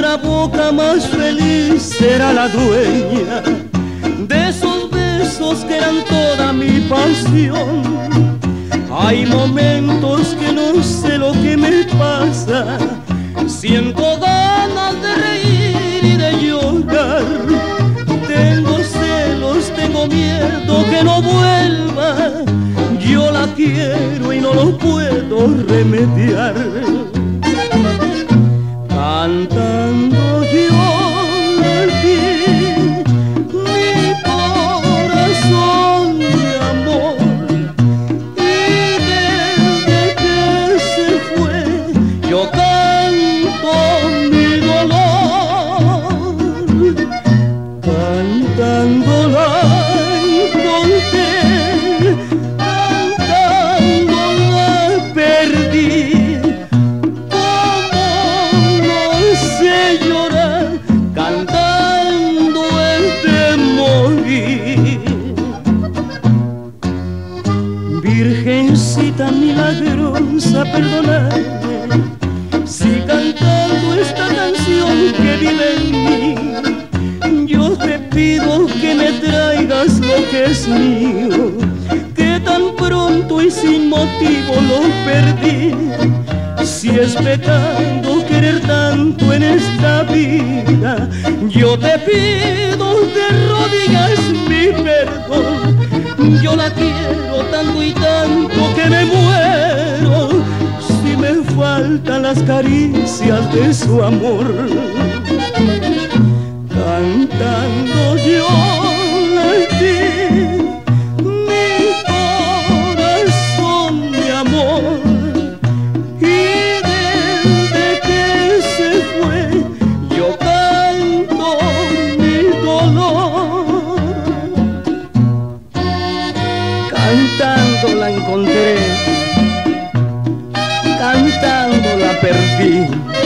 Otra boca más feliz será la dueña de esos besos que eran toda mi pasión. Hay momentos que no sé lo que me pasa, siento ganas de reír y de llorar. Tengo celos, tengo miedo que no vuelva. Yo la quiero y no lo puedo remediar. Virgencita milagrosa, perdonadme si cantando esta canción que vive en mí, yo te pido que me traigas lo que es mío, que tan pronto y sin motivo lo perdí. Si es pecado querer tanto en esta vida, yo te pido ocultan las caricias de su amor. Cantando yo le di mi corazón de amor y desde que se fue yo canto mi dolor. Cantando la encontré be